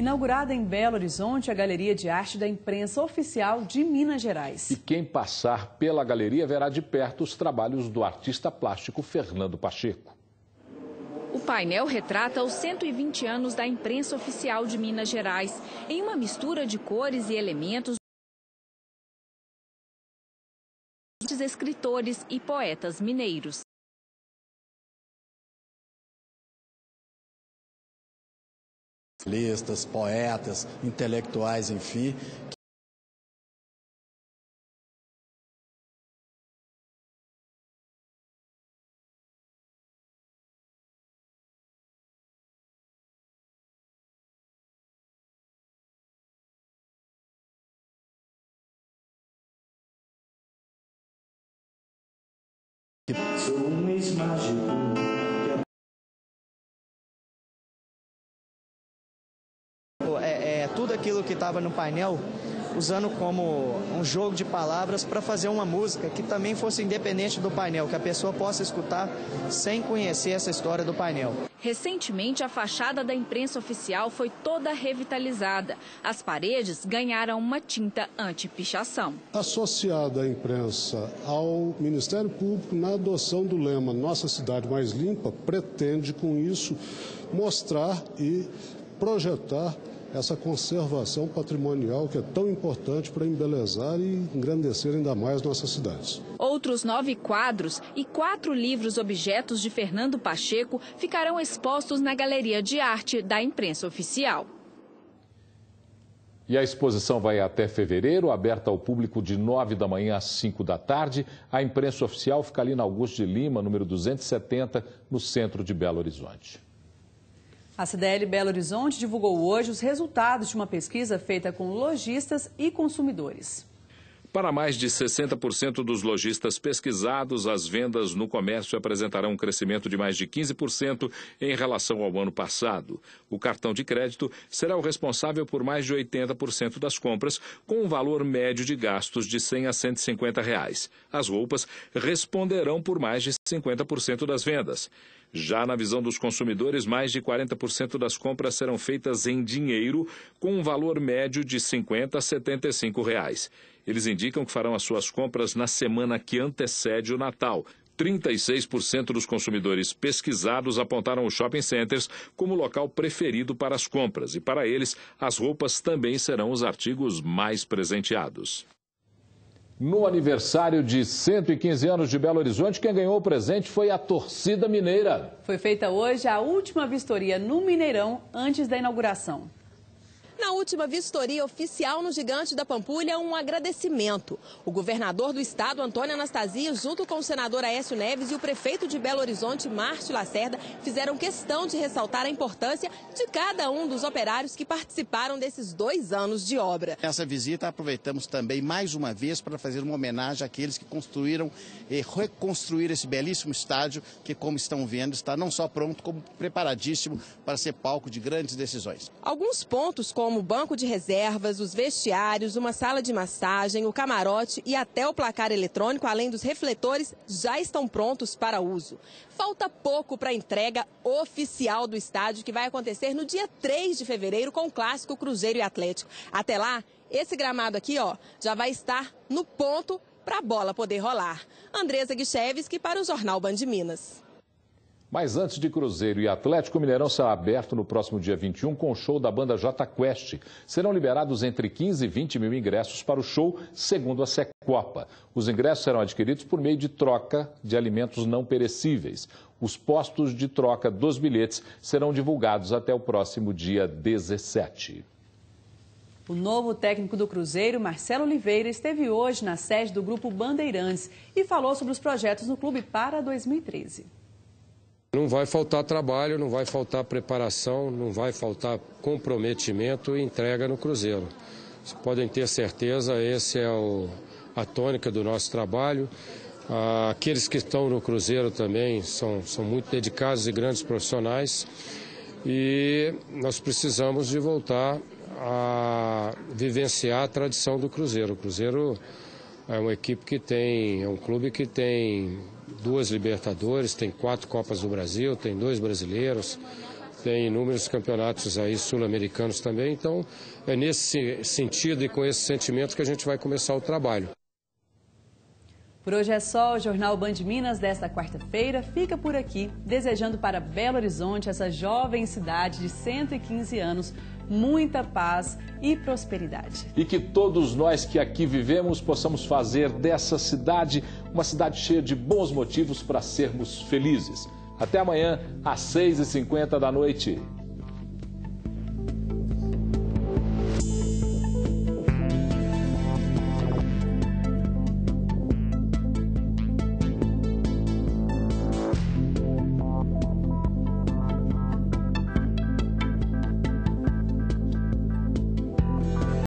Inaugurada em Belo Horizonte, a Galeria de Arte da Imprensa Oficial de Minas Gerais. E quem passar pela galeria verá de perto os trabalhos do artista plástico Fernando Pacheco. O painel retrata os 120 anos da imprensa oficial de Minas Gerais, em uma mistura de cores e elementos de escritores e poetas mineiros. Listas, poetas, intelectuais, enfim, Sou um mágico. Tudo aquilo que estava no painel usando como um jogo de palavras para fazer uma música que também fosse independente do painel, que a pessoa possa escutar sem conhecer essa história do painel. Recentemente, a fachada da imprensa oficial foi toda revitalizada. As paredes ganharam uma tinta anti-pichação. Associada à imprensa ao Ministério Público na adoção do lema Nossa Cidade Mais Limpa, pretende com isso mostrar e projetar essa conservação patrimonial que é tão importante para embelezar e engrandecer ainda mais nossas cidades. Outros nove quadros e quatro livros objetos de Fernando Pacheco ficarão expostos na Galeria de Arte da Imprensa Oficial. E a exposição vai até fevereiro, aberta ao público de 9 da manhã às 5 da tarde. A imprensa oficial fica ali na Augusto de Lima, número 270, no centro de Belo Horizonte. A CDL Belo Horizonte divulgou hoje os resultados de uma pesquisa feita com lojistas e consumidores. Para mais de 60% dos lojistas pesquisados, as vendas no comércio apresentarão um crescimento de mais de 15% em relação ao ano passado. O cartão de crédito será o responsável por mais de 80% das compras, com um valor médio de gastos de 100 a 150 reais. As roupas responderão por mais de 50% das vendas. Já na visão dos consumidores, mais de 40% das compras serão feitas em dinheiro, com um valor médio de 50 a 75 reais. Eles indicam que farão as suas compras na semana que antecede o Natal. 36% dos consumidores pesquisados apontaram os shopping centers como local preferido para as compras e, para eles, as roupas também serão os artigos mais presenteados. No aniversário de 115 anos de Belo Horizonte, quem ganhou o presente foi a torcida mineira. Foi feita hoje a última vistoria no Mineirão antes da inauguração. Na última vistoria oficial no Gigante da Pampulha, um agradecimento. O governador do estado, Antônio Anastasia, junto com o senador Aécio Neves e o prefeito de Belo Horizonte, Márcio Lacerda, fizeram questão de ressaltar a importância de cada um dos operários que participaram desses dois anos de obra. Nessa visita, aproveitamos também mais uma vez para fazer uma homenagem àqueles que construíram e reconstruíram esse belíssimo estádio, que, como estão vendo, está não só pronto, como preparadíssimo para ser palco de grandes decisões. Alguns pontos, como como o banco de reservas, os vestiários, uma sala de massagem, o camarote e até o placar eletrônico, além dos refletores, já estão prontos para uso. Falta pouco para a entrega oficial do estádio, que vai acontecer no dia 3 de fevereiro com o clássico Cruzeiro e Atlético. Até lá, esse gramado aqui, ó, já vai estar no ponto para a bola poder rolar. Andresa Guichevski para o Jornal Band Minas. Mas antes de Cruzeiro e Atlético, o Mineirão será aberto no próximo dia 21 com o show da banda J Quest. Serão liberados entre 15 e 20 mil ingressos para o show, segundo a Secopa. Os ingressos serão adquiridos por meio de troca de alimentos não perecíveis. Os postos de troca dos bilhetes serão divulgados até o próximo dia 17. O novo técnico do Cruzeiro, Marcelo Oliveira, esteve hoje na sede do Grupo Bandeirantes e falou sobre os projetos do clube para 2013. Não vai faltar trabalho, não vai faltar preparação, não vai faltar comprometimento e entrega no Cruzeiro. Vocês podem ter certeza, esse é o, a tônica do nosso trabalho. Ah, aqueles que estão no Cruzeiro também são, são muito dedicados e grandes profissionais. E nós precisamos de voltar a vivenciar a tradição do Cruzeiro. O Cruzeiro é uma equipe que tem, é um clube que tem duas Libertadores, tem quatro Copas do Brasil, tem dois brasileiros, tem inúmeros campeonatos aí sul-americanos também. Então, é nesse sentido e com esse sentimento que a gente vai começar o trabalho. Por hoje é só. O Jornal Band Minas desta quarta-feira fica por aqui, desejando para Belo Horizonte, essa jovem cidade de 115 anos, muita paz e prosperidade. E que todos nós que aqui vivemos possamos fazer dessa cidade uma cidade cheia de bons motivos para sermos felizes. Até amanhã, às 6h50 da noite.